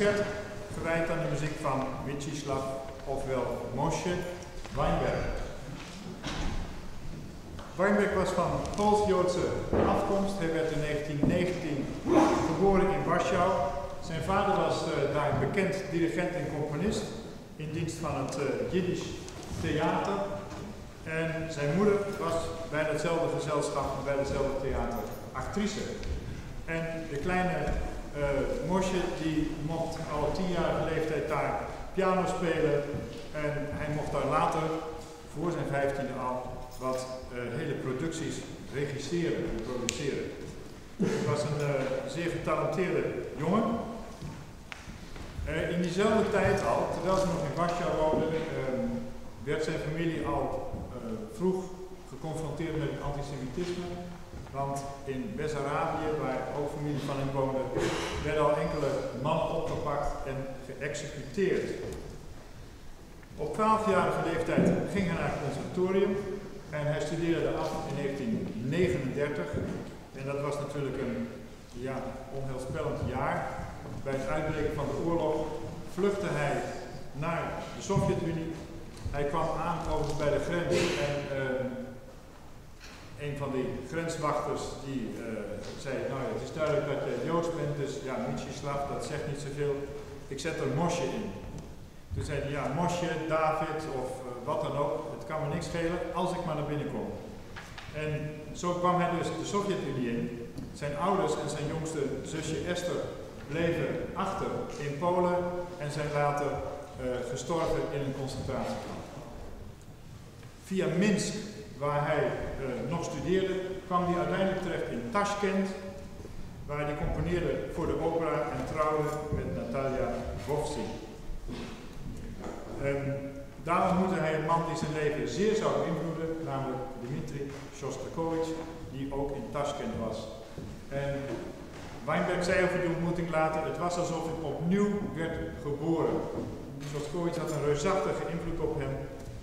concert aan de muziek van Witchislav, ofwel Moshe Weinberg. Weinberg was van Pools-Joodse afkomst. Hij werd in 1919 geboren in Warschau. Zijn vader was uh, daar een bekend dirigent en componist in dienst van het uh, Jiddisch theater. En zijn moeder was bij hetzelfde gezelschap, bij hetzelfde theater, actrice. En de kleine uh, Mosje die mocht al tienjarige leeftijd daar piano spelen. En hij mocht daar later, voor zijn vijftiende al, wat uh, hele producties regisseren en produceren. Hij was een uh, zeer getalenteerde jongen. in diezelfde tijd al, terwijl ze nog in Warschau woonden, ehm, werd zijn familie al vroeg geconfronteerd met antisemitisme. Want in Bessarabië, waar ook familie van hem woonde, werden al enkele mannen opgepakt en geëxecuteerd. Op 12-jarige leeftijd ging hij naar het conservatorium en hij studeerde af in 1939. En dat was natuurlijk een ja, onheilspellend jaar. Bij het uitbreken van de oorlog vluchtte hij naar de Sovjet-Unie. Hij kwam aan overigens bij de grens en uh, een van die grenswachters die uh, zei, nou ja, het is duidelijk dat je Joods bent, dus ja, Mietsjeslav, dat zegt niet zoveel. Ik zet er Mosje in. Toen zei hij, ja, Mosje, David of uh, wat dan ook, het kan me niks schelen als ik maar naar binnen kom. En zo kwam hij dus de Sovjet-Unie in. Zijn ouders en zijn jongste zusje Esther bleven achter in Polen en zijn later uh, gestorven in een concentratiekamp. Via Minsk waar hij uh, nog studeerde, kwam hij uiteindelijk terecht in Tashkent, waar hij componeerde voor de opera en trouwde met Natalia Vovsi. En daar ontmoette hij een man die zijn leven zeer zou beïnvloeden, namelijk Dmitri Shostakovich, die ook in Tashkent was. En Weinberg zei over die ontmoeting later, het was alsof ik opnieuw werd geboren. Shostakovich had een reusachtige invloed op hem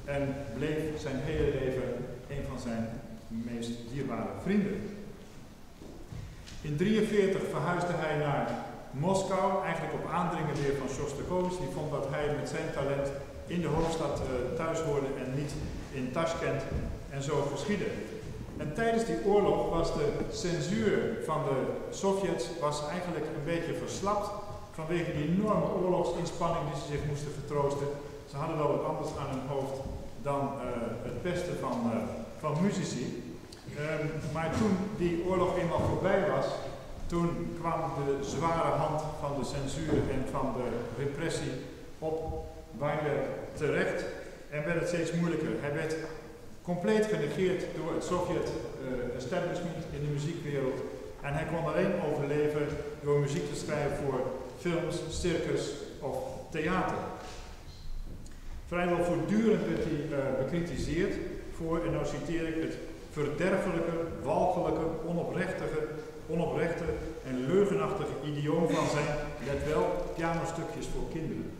en bleef zijn hele leven een van zijn meest dierbare vrienden. In 1943 verhuisde hij naar Moskou, eigenlijk op aandringen weer van Shostakovich. Die vond dat hij met zijn talent in de hoofdstad uh, thuis hoorde en niet in Tashkent en zo geschiedde. En tijdens die oorlog was de censuur van de Sovjets was eigenlijk een beetje verslapt vanwege die enorme oorlogsinspanning die ze zich moesten vertroosten. Ze hadden wel wat anders aan hun hoofd dan uh, het beste van, uh, van muzici. Um, maar toen die oorlog eenmaal voorbij was, toen kwam de zware hand van de censuur en van de repressie op Weinberg terecht en werd het steeds moeilijker. Hij werd compleet genegeerd door het Sovjet-establishment uh, in de muziekwereld en hij kon alleen overleven door muziek te schrijven voor films, circus of theater. Vrijwel voortdurend werd hij uh, bekritiseerd voor, en nou citeer ik, het verderfelijke, walgelijke, onoprechte, onoprechte en leugenachtige idioom van zijn, let wel, pianostukjes voor kinderen.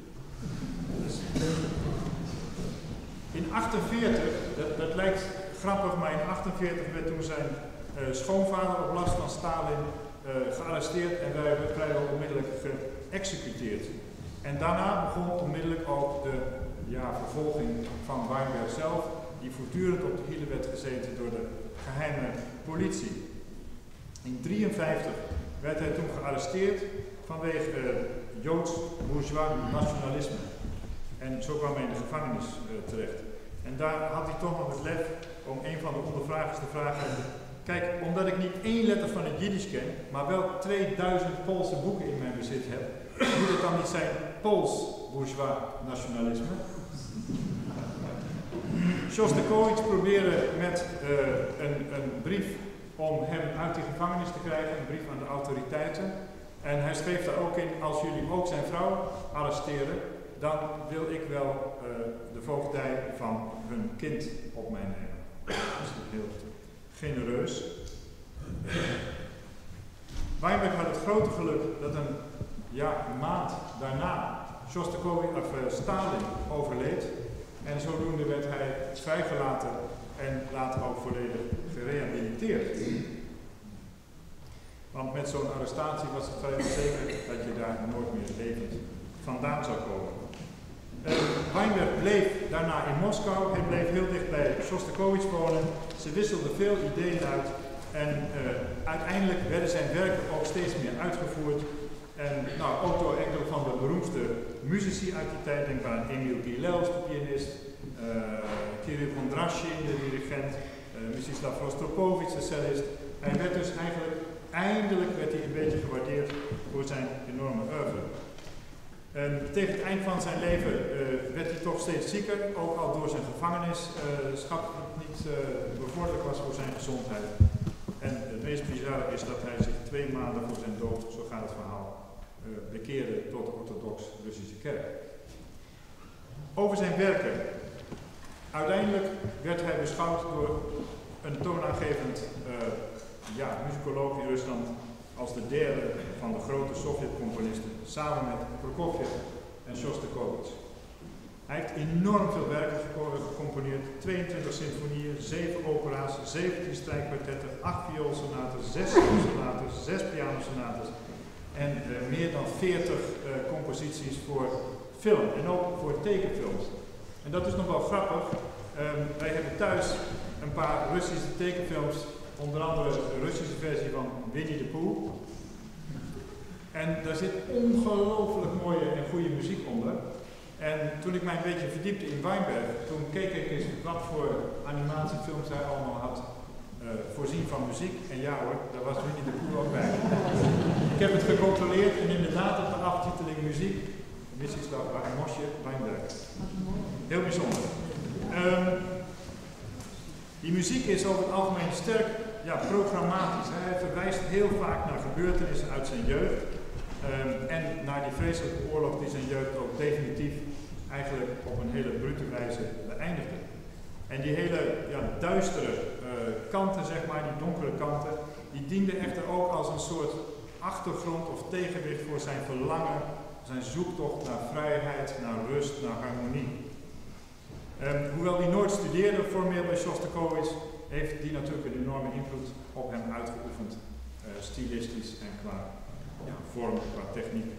Dus, in 48, dat, dat, lijkt grappig, maar in 48 werd toen zijn uh, schoonvader op last van Stalin gearresteerd en werd vrijwel onmiddellijk geëxecuteerd. En daarna begon onmiddellijk ook de ja, vervolging van Weinberg zelf, die voortdurend op de hielen werd gezeten door de geheime politie. In 1953 werd hij toen gearresteerd vanwege uh, Joods bourgeois nationalisme. En zo kwam hij in de gevangenis uh, terecht. En daar had hij toch nog het lef om een van de ondervragers te vragen. Kijk, omdat ik niet één letter van het Jiddisch ken, maar wel 2000 Poolse boeken in mijn bezit heb, moet het dan niet zijn Pools bourgeois nationalisme? Shostakovich probeerde met uh, een, een, brief om hem uit de gevangenis te krijgen, een brief aan de autoriteiten. En hij schreef daar ook in, als jullie ook zijn vrouw arresteren, dan wil ik wel uh, de voogdij van hun kind op mij nemen. Dat is heel genereus. Weinberg had het grote geluk dat een maand daarna Shostakovich, of uh, Stalin overleed. En zodoende werd hij vrijgelaten en later ook volledig gerehabiliteerd. Want met zo'n arrestatie was het vrijwel zeker dat je daar nooit meer levend vandaan zou komen. Uh, bleef daarna in Moskou, hij bleef heel dicht bij Shostakovich wonen. Ze wisselden veel ideeën uit en uh, uiteindelijk werden zijn werken ook steeds meer uitgevoerd. En nou, ook door enkele van de beroemdste muzici uit die tijd, denk aan Emil Gilels, de pianist, uh, Kirill Kondrashin, de dirigent, uh, Mstislav Rostropovich, de cellist. Hij werd dus eigenlijk, eindelijk werd hij een beetje gewaardeerd voor zijn enorme oeuvre. En tegen het eind van zijn leven uh, werd hij toch steeds zieker, ook al door zijn gevangenisschap uh, niet uh, bevorderlijk was voor zijn gezondheid. En het meest bizarre is dat hij zich twee maanden voor zijn dood, zo gaat het verhaal, bekeerde tot orthodox-Russische kerk. Over zijn werken. Uiteindelijk werd hij beschouwd door een toonaangevend ja, muzikoloog in Rusland als de derde van de grote Sovjet-componisten, samen met Prokofjev en Shostakovich. Hij heeft enorm veel werken gecomponeerd, 22 symfonieën, 7 opera's, 17 strijkkwartetten, 8 vioolsonaten, 6 sonaten, 6 pianosonaten en uh, meer dan 40 uh, composities voor film en ook voor tekenfilms. En dat is nog wel grappig. Um, wij hebben thuis een paar Russische tekenfilms Onder andere de Russische versie van Winnie the Pooh. En daar zit ongelooflijk mooie en goede muziek onder. En toen ik mij een beetje verdiepte in Weinberg, toen keek ik eens wat voor animatiefilms hij allemaal had voorzien van muziek. En ja hoor, daar was Winnie the Pooh ook bij. ik heb het gecontroleerd en inderdaad op de aftiteling muziek dat waar Mosje Weinberg. Heel bijzonder. Um, die muziek is over het algemeen sterk ja, programmatisch. Hij verwijst heel vaak naar gebeurtenissen uit zijn jeugd. Um, en naar die vreselijke oorlog die zijn jeugd ook definitief eigenlijk op een hele brute wijze beëindigde. En die hele ja, duistere uh, kanten, zeg maar, die donkere kanten, die dienden echter ook als een soort achtergrond of tegenwicht voor zijn verlangen, zijn zoektocht naar vrijheid, naar rust, naar harmonie. Um, hoewel hij nooit studeerde formeel bij Shostakovich, heeft die natuurlijk een enorme invloed op hem uitgeoefend, uh, stilistisch en qua ja, vorm, qua techniek.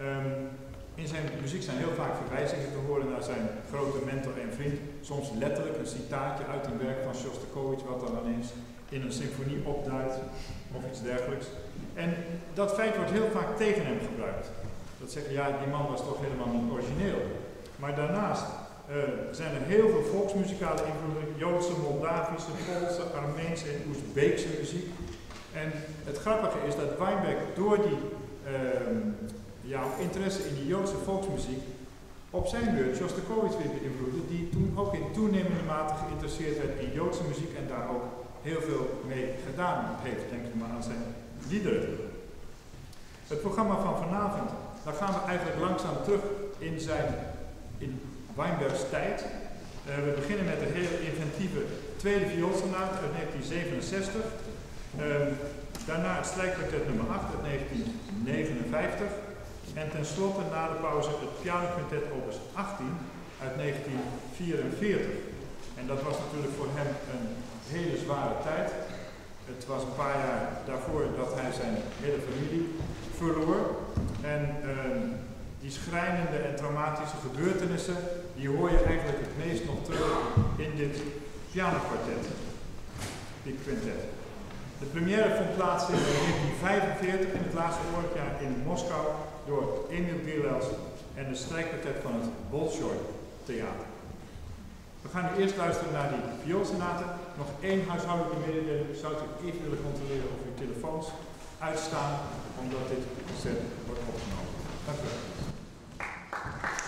Um, in zijn muziek zijn heel vaak verwijzingen te horen naar zijn grote mentor en vriend. Soms letterlijk een citaatje uit een werk van Shostakovich, wat dan ineens in een symfonie opduikt of iets dergelijks. En dat feit wordt heel vaak tegen hem gebruikt. Dat zeggen, ja, die man was toch helemaal niet origineel. Maar daarnaast uh, zijn er heel veel volksmuzikale invloeden, Joodse, Moldavische, Poolse, Armeense en Oezbeekse muziek. En het grappige is dat Weinberg door die uh, ja, interesse in die Joodse volksmuziek op zijn beurt Shostakovich weer beïnvloedde, die toen ook in toenemende mate geïnteresseerd werd in Joodse muziek en daar ook heel veel mee gedaan heeft. Denk je maar aan zijn liederen. Het programma van vanavond, daar gaan we eigenlijk langzaam terug in zijn in Weinbergs tijd. Uh, we beginnen met de hele inventieve tweede vioolsonate uit 1967. Uh, daarna het nummer 8 uit 1959. En tenslotte na de pauze het pianoquintet opus 18 uit 1944. En dat was natuurlijk voor hem een hele zware tijd. Het was een paar jaar daarvoor dat hij zijn hele familie verloor. En uh, die schrijnende en traumatische gebeurtenissen, die hoor je eigenlijk het meest nog terug in dit pianokwartet, dit quintet. De première vond plaats in 1945 in het laatste oorlogjaar in Moskou door Emil Gilels en de strijkkwartet van het Bolshoi Theater. We gaan nu eerst luisteren naar die vioolsonaten. Nog één huishoudelijke mededeling. Zou u even willen controleren of uw telefoons uitstaan, omdat dit set wordt opgenomen. Dank u wel.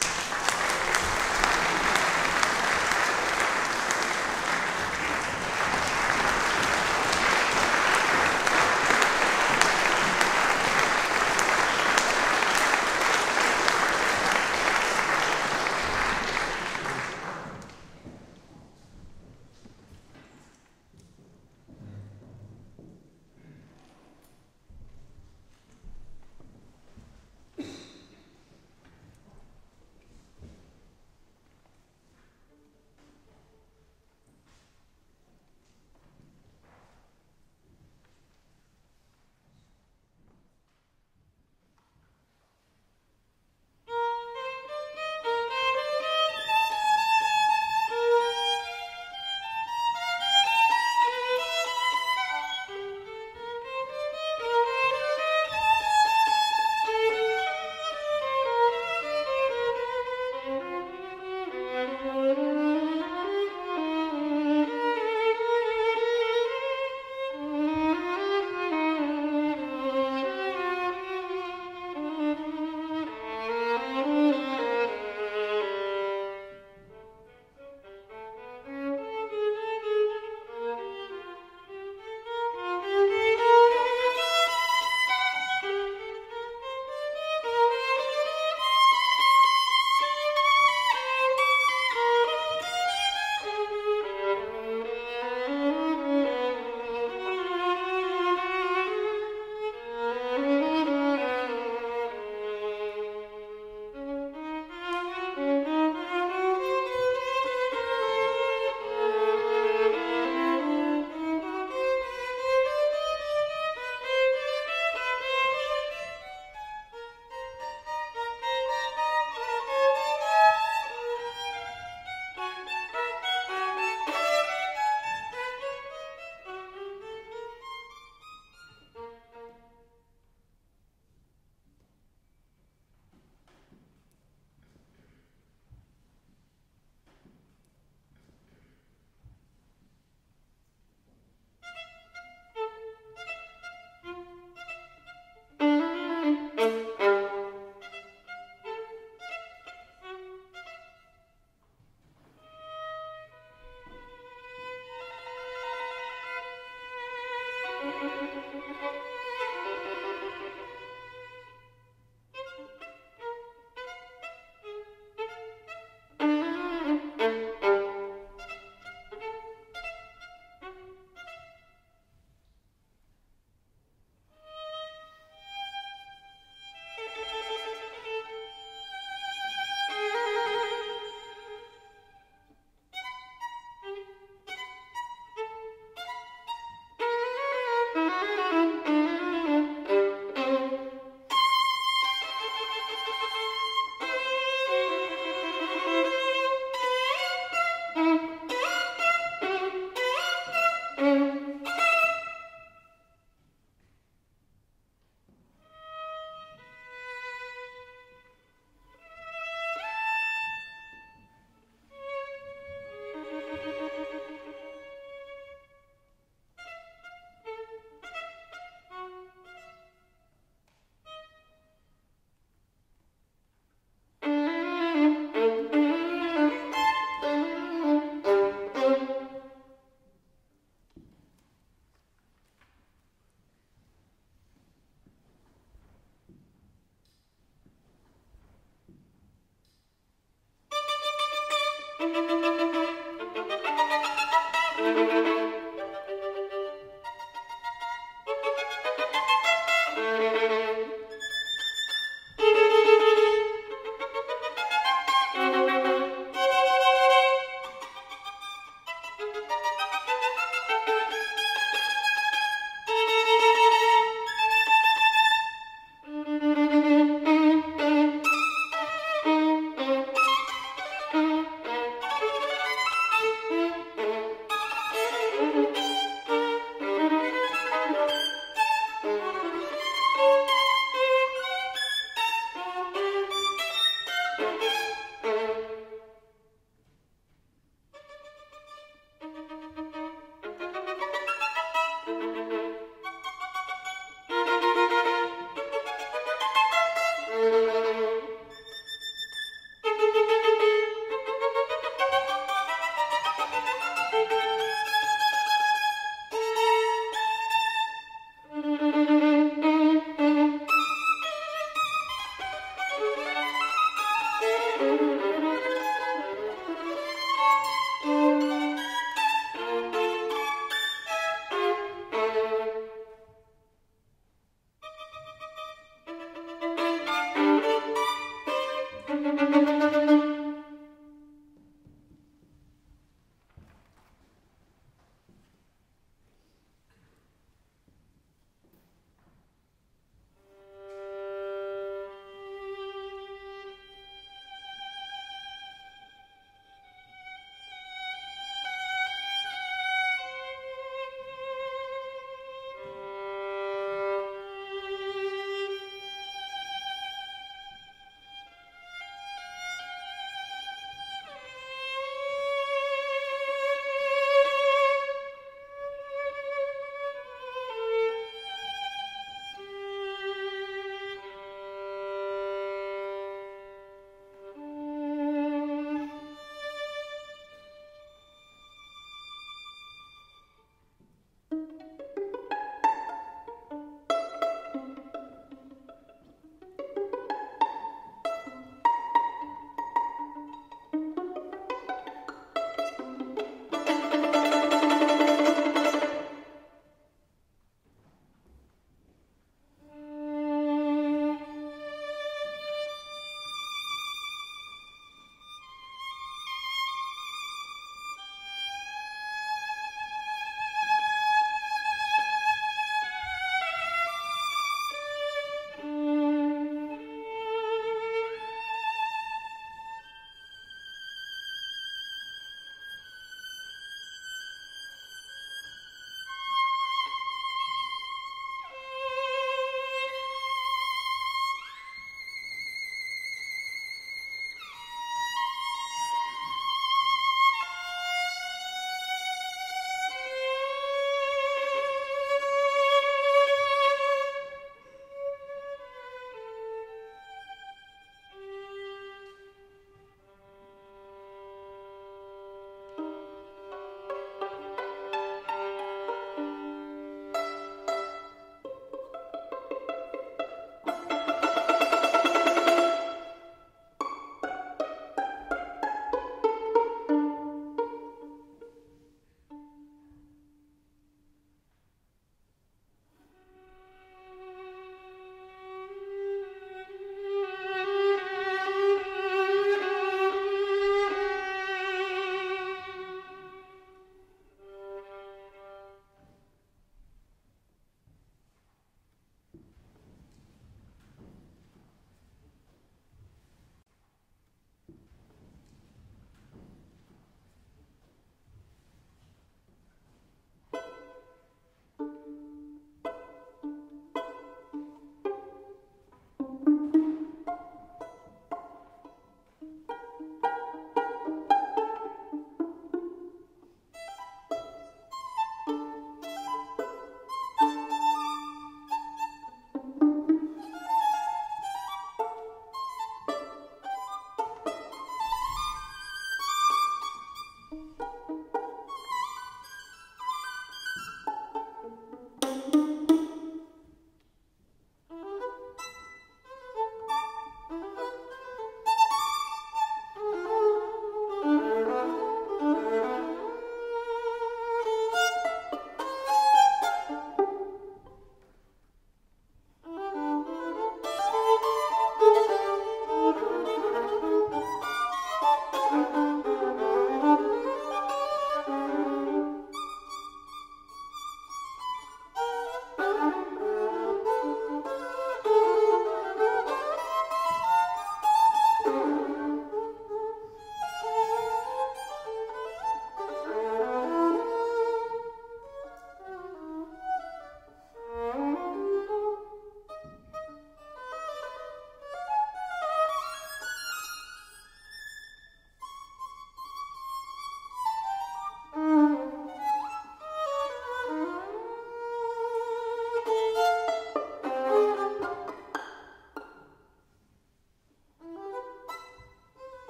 Thank you.